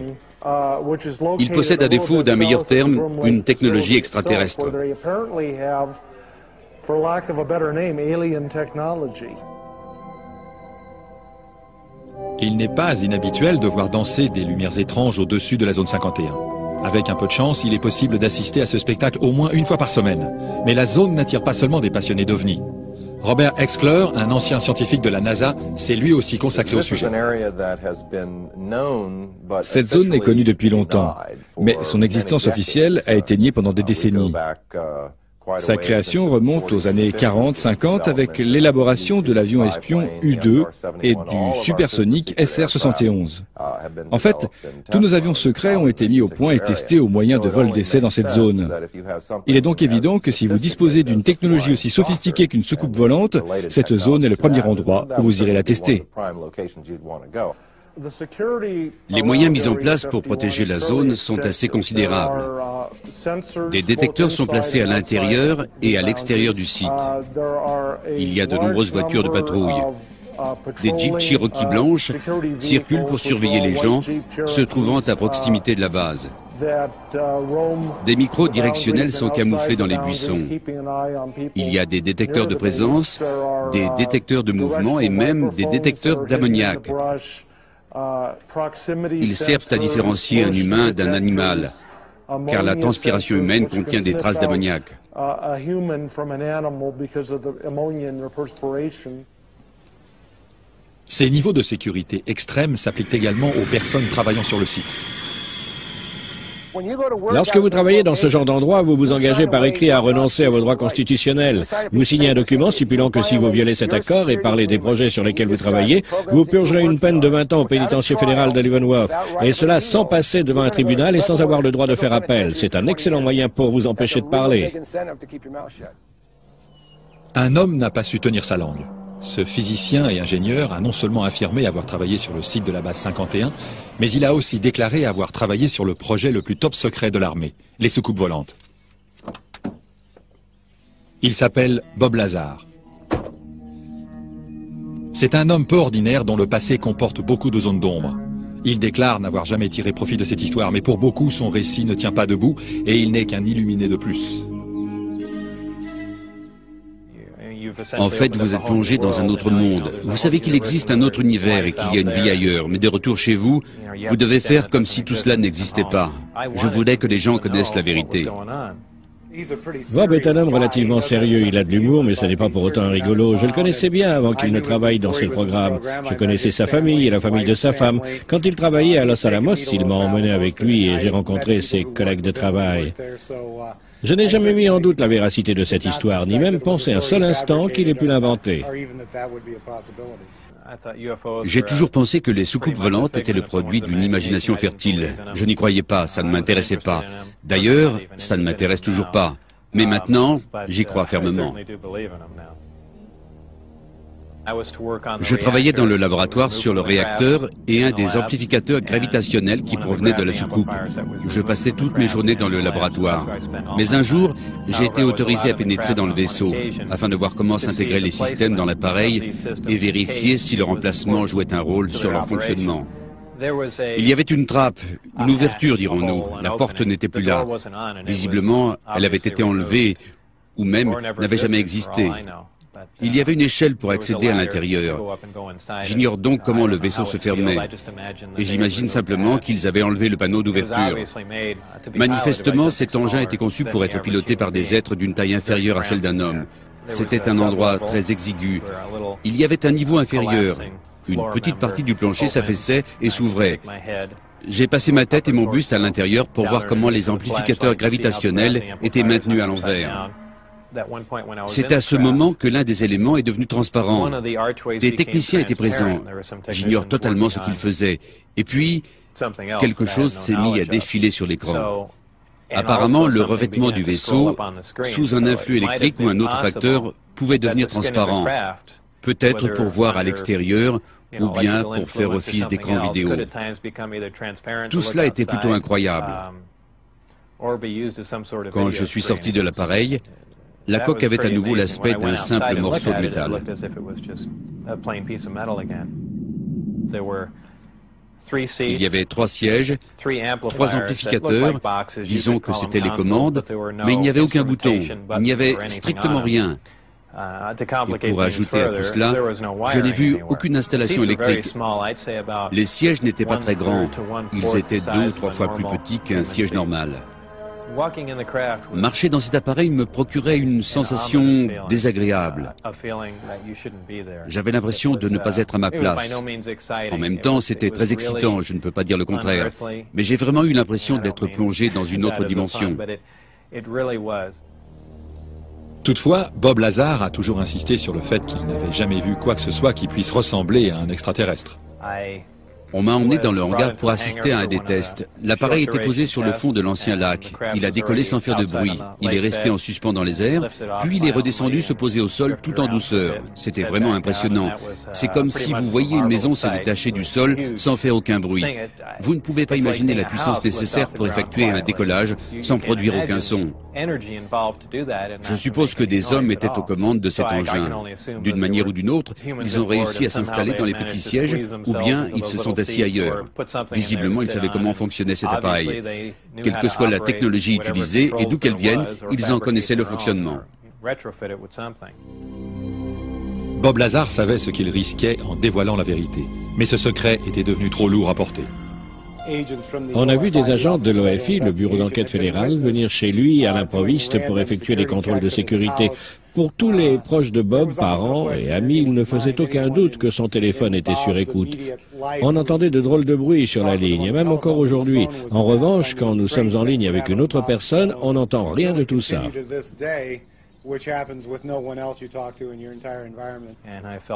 Il possède, à défaut d'un meilleur terme, une technologie extraterrestre. Il n'est pas inhabituel de voir danser des lumières étranges au-dessus de la zone 51. Avec un peu de chance, il est possible d'assister à ce spectacle au moins une fois par semaine. Mais la zone n'attire pas seulement des passionnés d'OVNI. Robert Exkler, un ancien scientifique de la NASA, s'est lui aussi consacré au sujet. Cette zone est connue depuis longtemps, mais son existence officielle a été niée pendant des décennies. Sa création remonte aux années 40-50 avec l'élaboration de l'avion espion U-2 et du supersonique SR-71. En fait, tous nos avions secrets ont été mis au point et testés au moyen de vols d'essai dans cette zone. Il est donc évident que si vous disposez d'une technologie aussi sophistiquée qu'une soucoupe volante, cette zone est le premier endroit où vous irez la tester. Les moyens mis en place pour protéger la zone sont assez considérables. Des détecteurs sont placés à l'intérieur et à l'extérieur du site. Il y a de nombreuses voitures de patrouille. Des jeeps Cherokee blanches circulent pour surveiller les gens se trouvant à proximité de la base. Des micros directionnels sont camouflés dans les buissons. Il y a des détecteurs de présence, des détecteurs de mouvement et même des détecteurs d'ammoniac. Ils servent à différencier un humain d'un animal, car la transpiration humaine contient des traces d'ammoniac. Ces niveaux de sécurité extrêmes s'appliquent également aux personnes travaillant sur le site. Lorsque vous travaillez dans ce genre d'endroit, vous vous engagez par écrit à renoncer à vos droits constitutionnels. Vous signez un document stipulant que si vous violez cet accord et parlez des projets sur lesquels vous travaillez, vous purgerez une peine de 20 ans au pénitencier fédéral de Leavenworth. Et cela sans passer devant un tribunal et sans avoir le droit de faire appel. C'est un excellent moyen pour vous empêcher de parler. Un homme n'a pas su tenir sa langue. Ce physicien et ingénieur a non seulement affirmé avoir travaillé sur le site de la base 51, mais il a aussi déclaré avoir travaillé sur le projet le plus top secret de l'armée, les soucoupes volantes. Il s'appelle Bob Lazar. C'est un homme peu ordinaire dont le passé comporte beaucoup de zones d'ombre. Il déclare n'avoir jamais tiré profit de cette histoire, mais pour beaucoup, son récit ne tient pas debout et il n'est qu'un illuminé de plus. En fait, vous êtes plongé dans un autre monde. Vous savez qu'il existe un autre univers et qu'il y a une vie ailleurs. Mais de retour chez vous, vous devez faire comme si tout cela n'existait pas. Je voulais que les gens connaissent la vérité. Bob est un homme relativement sérieux. Il a de l'humour, mais ce n'est pas pour autant un rigolo. Je le connaissais bien avant qu'il ne travaille dans ce programme. Je connaissais sa famille et la famille de sa femme. Quand il travaillait à Los Alamos, il m'a emmené avec lui et j'ai rencontré ses collègues de travail. Je n'ai jamais mis en doute la véracité de cette histoire, ni même pensé un seul instant qu'il ait pu l'inventer. J'ai toujours pensé que les soucoupes volantes étaient le produit d'une imagination fertile. Je n'y croyais pas, ça ne m'intéressait pas. D'ailleurs, ça ne m'intéresse toujours pas. Mais maintenant, j'y crois fermement. Je travaillais dans le laboratoire sur le réacteur et un des amplificateurs gravitationnels qui provenaient de la soucoupe. Je passais toutes mes journées dans le laboratoire. Mais un jour, j'ai été autorisé à pénétrer dans le vaisseau afin de voir comment s'intégraient les systèmes dans l'appareil et vérifier si leur emplacement jouait un rôle sur leur fonctionnement. Il y avait une trappe, une ouverture, dirons-nous. La porte n'était plus là. Visiblement, elle avait été enlevée ou même n'avait jamais existé. Il y avait une échelle pour accéder à l'intérieur. J'ignore donc comment le vaisseau se fermait. Et j'imagine simplement qu'ils avaient enlevé le panneau d'ouverture. Manifestement, cet engin était conçu pour être piloté par des êtres d'une taille inférieure à celle d'un homme. C'était un endroit très exigu. Il y avait un niveau inférieur. Une petite partie du plancher s'affaissait et s'ouvrait. J'ai passé ma tête et mon buste à l'intérieur pour voir comment les amplificateurs gravitationnels étaient maintenus à l'envers. C'est à ce moment que l'un des éléments est devenu transparent. Des techniciens étaient présents. J'ignore totalement ce qu'ils faisaient. Et puis, quelque chose s'est mis à défiler sur l'écran. Apparemment, le revêtement du vaisseau, sous un influx électrique ou un autre facteur, pouvait devenir transparent. Peut-être pour voir à l'extérieur ou bien pour faire office d'écran vidéo. Tout cela était plutôt incroyable. Quand je suis sorti de l'appareil, la coque avait à nouveau l'aspect d'un simple morceau de métal. Il y avait trois sièges, trois amplificateurs, disons que c'était les commandes, mais il n'y avait aucun bouton, il n'y avait strictement rien. Et pour ajouter à tout cela, je n'ai vu aucune installation électrique. Les sièges n'étaient pas très grands. Ils étaient deux ou trois fois plus petits qu'un siège normal. Marcher dans cet appareil me procurait une sensation désagréable. J'avais l'impression de ne pas être à ma place. En même temps, c'était très excitant, je ne peux pas dire le contraire. Mais j'ai vraiment eu l'impression d'être plongé dans une autre dimension. Toutefois, Bob Lazar a toujours insisté sur le fait qu'il n'avait jamais vu quoi que ce soit qui puisse ressembler à un extraterrestre. On m'a emmené dans le hangar pour assister à un des tests. L'appareil était posé sur le fond de l'ancien lac. Il a décollé sans faire de bruit. Il est resté en suspens dans les airs, puis il est redescendu se poser au sol tout en douceur. C'était vraiment impressionnant. C'est comme si vous voyiez une maison se détacher du sol sans faire aucun bruit. Vous ne pouvez pas imaginer la puissance nécessaire pour effectuer un décollage sans produire aucun son. Je suppose que des hommes étaient aux commandes de cet engin. D'une manière ou d'une autre, ils ont réussi à s'installer dans les petits sièges ou bien ils se sont assis ailleurs. Visiblement, ils savaient comment fonctionnait cet appareil. Quelle que soit la technologie utilisée et d'où qu'elle vienne, ils en connaissaient le fonctionnement. Bob Lazar savait ce qu'il risquait en dévoilant la vérité, mais ce secret était devenu trop lourd à porter. On a vu des agents de l'OFI, le Bureau d'enquête fédéral, venir chez lui à l'improviste pour effectuer des contrôles de sécurité. Pour tous les proches de Bob, parents et amis, il ne faisait aucun doute que son téléphone était sur écoute. On entendait de drôles de bruit sur la ligne, et même encore aujourd'hui. En revanche, quand nous sommes en ligne avec une autre personne, on n'entend rien de tout ça.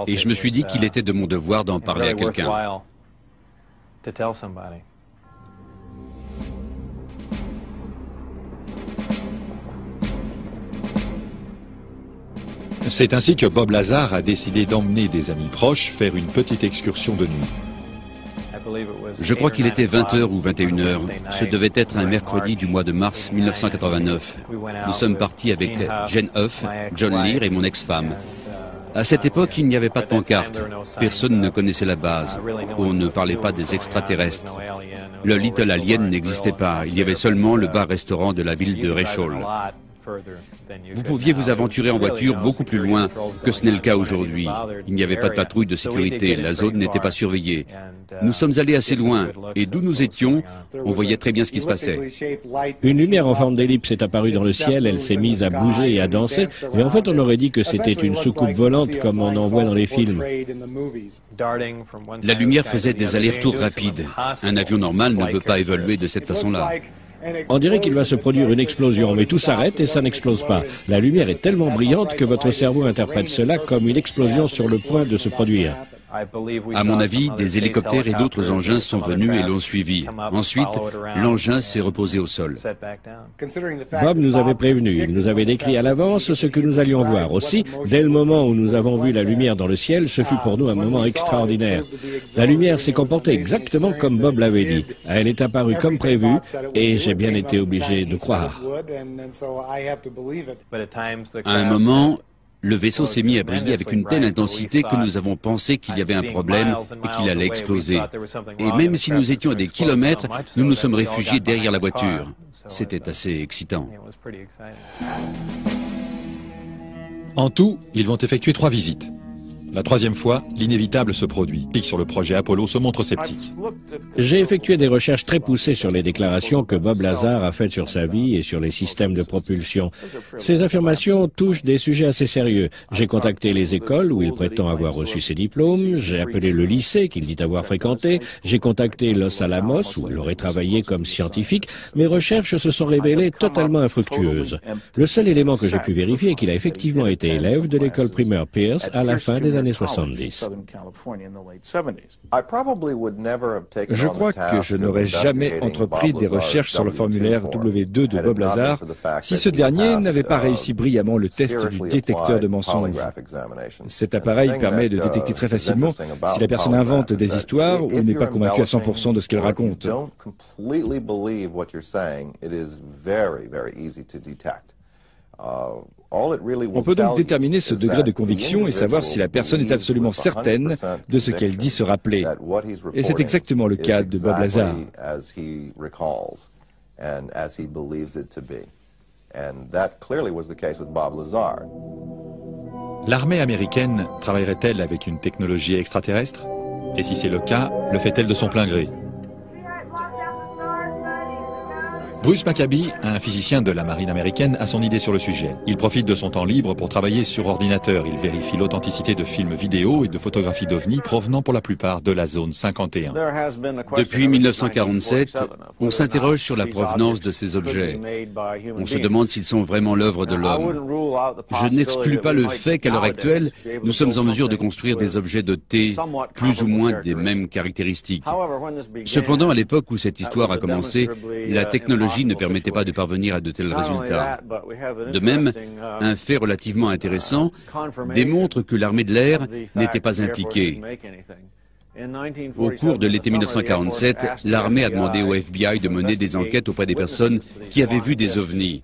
Et je me suis dit qu'il était de mon devoir d'en parler à quelqu'un. C'est ainsi que Bob Lazar a décidé d'emmener des amis proches faire une petite excursion de nuit. Je crois qu'il était 20h ou 21h. Ce devait être un mercredi du mois de mars 1989. Nous sommes partis avec Jane Huff, John Lear et mon ex-femme. À cette époque, il n'y avait pas de pancarte. Personne ne connaissait la base. On ne parlait pas des extraterrestres. Le Little Alien n'existait pas. Il y avait seulement le bar-restaurant de la ville de Rachel. Vous pouviez vous aventurer en voiture beaucoup plus loin que ce n'est le cas aujourd'hui. Il n'y avait pas de patrouille de sécurité, la zone n'était pas surveillée. Nous sommes allés assez loin, et d'où nous étions, on voyait très bien ce qui se passait. Une lumière en forme d'ellipse est apparue dans le ciel, elle s'est mise à bouger et à danser, et en fait on aurait dit que c'était une soucoupe volante comme on en voit dans les films. La lumière faisait des allers-retours rapides. Un avion normal ne peut pas évoluer de cette façon-là. On dirait qu'il va se produire une explosion, mais tout s'arrête et ça n'explose pas. La lumière est tellement brillante que votre cerveau interprète cela comme une explosion sur le point de se produire. À mon avis, des hélicoptères et d'autres engins sont venus et l'ont suivi. Ensuite, l'engin s'est reposé au sol. Bob nous avait prévenu, il nous avait décrit à l'avance ce que nous allions voir. Aussi, dès le moment où nous avons vu la lumière dans le ciel, ce fut pour nous un moment extraordinaire. La lumière s'est comportée exactement comme Bob l'avait dit. Elle est apparue comme prévu et j'ai bien été obligé de croire. À un moment, le vaisseau s'est mis à briller avec une telle intensité que nous avons pensé qu'il y avait un problème et qu'il allait exploser. Et même si nous étions à des kilomètres, nous nous sommes réfugiés derrière la voiture. C'était assez excitant. En tout, ils vont effectuer trois visites. La troisième fois, l'inévitable se produit. Pique sur le projet Apollo se montre sceptique. J'ai effectué des recherches très poussées sur les déclarations que Bob Lazar a faites sur sa vie et sur les systèmes de propulsion. Ces affirmations touchent des sujets assez sérieux. J'ai contacté les écoles où il prétend avoir reçu ses diplômes, j'ai appelé le lycée qu'il dit avoir fréquenté, j'ai contacté Los Alamos où il aurait travaillé comme scientifique. Mes recherches se sont révélées totalement infructueuses. Le seul élément que j'ai pu vérifier est qu'il a effectivement été élève de l'école primaire Pierce à la fin des années je crois que je n'aurais jamais entrepris des recherches sur le formulaire W2 de Bob Lazar si ce dernier n'avait pas réussi brillamment le test du détecteur de mensonges. Cet appareil permet de détecter très facilement si la personne invente des histoires ou n'est pas convaincue à 100% de ce qu'elle raconte. On peut donc déterminer ce degré de conviction et savoir si la personne est absolument certaine de ce qu'elle dit se rappeler. Et c'est exactement le cas de Bob Lazar. L'armée américaine travaillerait-elle avec une technologie extraterrestre? Et si c'est le cas, le fait-elle de son plein gré? Bruce Maccabi, un physicien de la marine américaine, a son idée sur le sujet. Il profite de son temps libre pour travailler sur ordinateur. Il vérifie l'authenticité de films vidéo et de photographies d'OVNI provenant pour la plupart de la zone 51. Depuis 1947, on s'interroge sur la provenance de ces objets. On se demande s'ils sont vraiment l'œuvre de l'homme. Je n'exclus pas le fait qu'à l'heure actuelle, nous sommes en mesure de construire des objets dotés plus ou moins des mêmes caractéristiques. Cependant, à l'époque où cette histoire a commencé, la technologie ne permettait pas de parvenir à de tels résultats. De même, un fait relativement intéressant démontre que l'armée de l'air n'était pas impliquée. Au cours de l'été 1947, l'armée a demandé au FBI de mener des enquêtes auprès des personnes qui avaient vu des ovnis.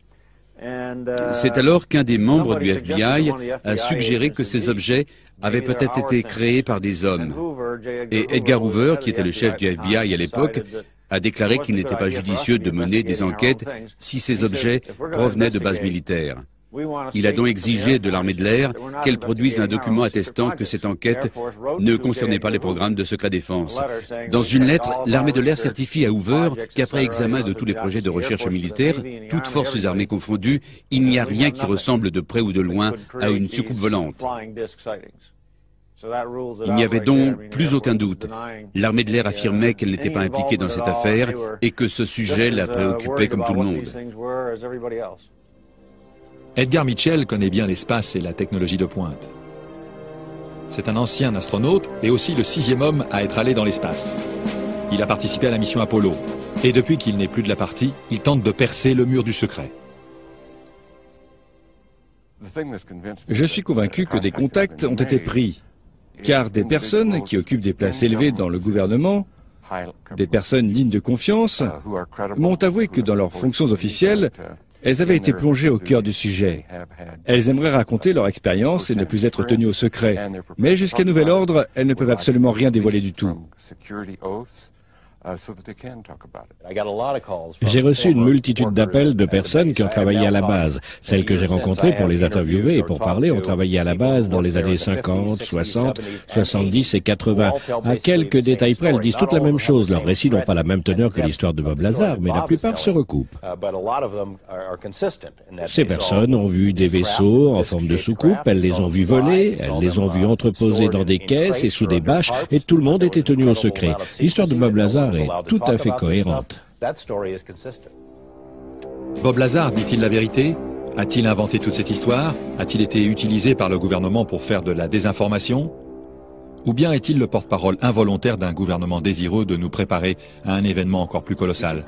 C'est alors qu'un des membres du FBI a suggéré que ces objets avaient peut-être été créés par des hommes. Et Edgar Hoover, qui était le chef du FBI à l'époque, a déclaré qu'il n'était pas judicieux de mener des enquêtes si ces objets provenaient de bases militaires. Il a donc exigé de l'armée de l'air qu'elle produise un document attestant que cette enquête ne concernait pas les programmes de secret défense. Dans une lettre, l'armée de l'air certifie à Hoover qu'après examen de tous les projets de recherche militaire, toutes forces armées confondues, il n'y a rien qui ressemble de près ou de loin à une soucoupe volante. Il n'y avait donc plus aucun doute. L'armée de l'air affirmait qu'elle n'était pas impliquée dans cette affaire et que ce sujet la préoccupait comme tout le monde. Edgar Mitchell connaît bien l'espace et la technologie de pointe. C'est un ancien astronaute et aussi le sixième homme à être allé dans l'espace. Il a participé à la mission Apollo. Et depuis qu'il n'est plus de la partie, il tente de percer le mur du secret. Je suis convaincu que des contacts ont été pris car des personnes qui occupent des places élevées dans le gouvernement, des personnes dignes de confiance, m'ont avoué que dans leurs fonctions officielles, elles avaient été plongées au cœur du sujet. Elles aimeraient raconter leur expérience et ne plus être tenues au secret. Mais jusqu'à nouvel ordre, elles ne peuvent absolument rien dévoiler du tout. Uh, j'ai reçu une multitude d'appels de personnes qui ont travaillé à la base. Celles que j'ai rencontrées pour les interviewer et pour parler ont travaillé à la base dans les années 50, 60, 70 et 80. À quelques détails près, elles disent toutes la même chose. Leurs récits n'ont pas la même teneur que l'histoire de Bob Lazar, mais la plupart se recoupent. Ces personnes ont vu des vaisseaux en forme de soucoupe, elles les ont vus voler, elles les ont vus entreposés dans des caisses et sous des bâches, et tout le monde était tenu au secret. L'histoire de Bob Lazar est tout à fait cohérente. Bob Lazar dit-il la vérité? A-t-il inventé toute cette histoire? A-t-il été utilisé par le gouvernement pour faire de la désinformation? Ou bien est-il le porte-parole involontaire d'un gouvernement désireux de nous préparer à un événement encore plus colossal?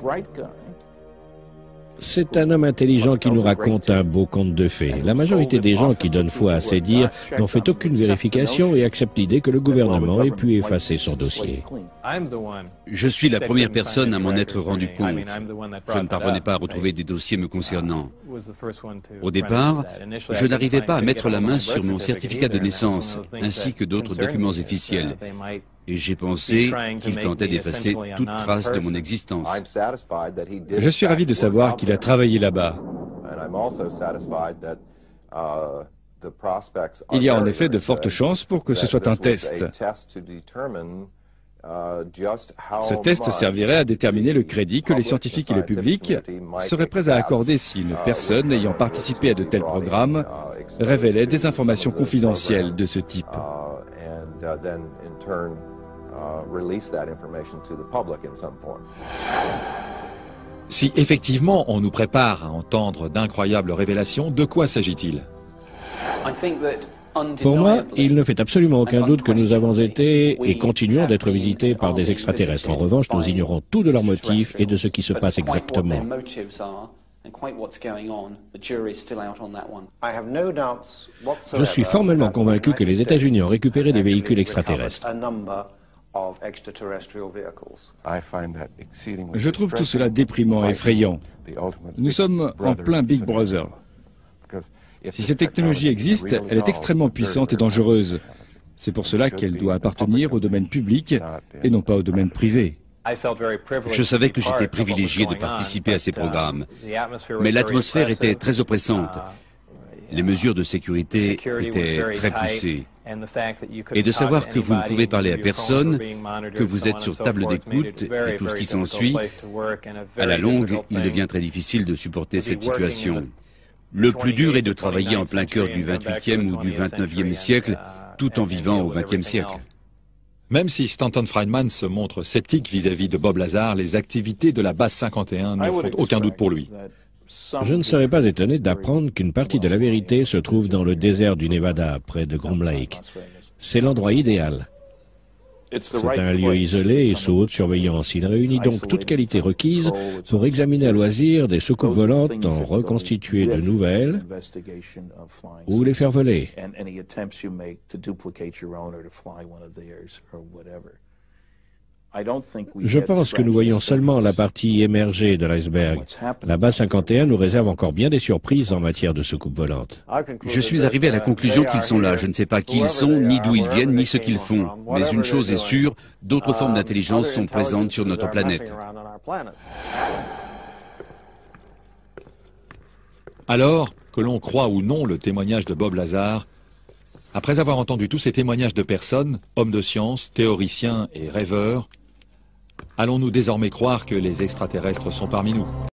C'est un homme intelligent qui nous raconte un beau conte de fées. La majorité des gens qui donnent foi à ses dires n'ont fait aucune vérification et acceptent l'idée que le gouvernement ait pu effacer son dossier. Je suis la première personne à m'en être rendu compte. Je ne parvenais pas à retrouver des dossiers me concernant. Au départ, je n'arrivais pas à mettre la main sur mon certificat de naissance, ainsi que d'autres documents officiels et j'ai pensé qu'il tentait d'effacer toute trace de mon existence. Je suis ravi de savoir qu'il a travaillé là-bas. Il y a en effet de fortes chances pour que ce soit un test. Ce test servirait à déterminer le crédit que les scientifiques et le public seraient prêts à accorder si une personne ayant participé à de tels programmes révélait des informations confidentielles de ce type. Si effectivement on nous prépare à entendre d'incroyables révélations, de quoi s'agit-il? Pour moi, il ne fait absolument aucun doute que nous avons été et continuons d'être visités par des extraterrestres. En revanche, nous ignorons tout de leurs motifs et de ce qui se passe exactement. Je suis formellement convaincu que les États-Unis ont récupéré des véhicules extraterrestres. Je trouve tout cela déprimant et effrayant. Nous sommes en plein Big Brother. Si cette technologie existe, elle est extrêmement puissante et dangereuse. C'est pour cela qu'elle doit appartenir au domaine public et non pas au domaine privé. Je savais que j'étais privilégié de participer à ces programmes, mais l'atmosphère était très oppressante. Les mesures de sécurité étaient très poussées. Et de savoir que vous ne pouvez parler à personne, que vous êtes sur table d'écoute et tout ce qui s'ensuit, à la longue, il devient très difficile de supporter cette situation. Le plus dur est de travailler en plein cœur du 28e ou du 29e siècle, tout en vivant au 20e siècle. Même si Stanton Friedman se montre sceptique vis-à-vis de Bob Lazar, les activités de la base 51 ne font aucun doute pour lui. Je ne serais pas étonné d'apprendre qu'une partie de la vérité se trouve dans le désert du Nevada, près de Groom Lake. C'est l'endroit idéal. C'est un lieu isolé et sous haute surveillance. Il réunit donc toute qualité requise pour examiner à loisir des soucoupes volantes, en reconstituer de nouvelles ou les faire voler. Je pense que nous voyons seulement la partie émergée de l'iceberg. La base 51 nous réserve encore bien des surprises en matière de soucoupes volantes. Je suis arrivé à la conclusion qu'ils sont là. Je ne sais pas qui ils sont, ni d'où ils viennent, ni ce qu'ils font. Mais une chose est sûre, d'autres formes d'intelligence sont présentes sur notre planète. Alors, que l'on croit ou non le témoignage de Bob Lazar, après avoir entendu tous ces témoignages de personnes, hommes de science, théoriciens et rêveurs, Allons-nous désormais croire que les extraterrestres sont parmi nous?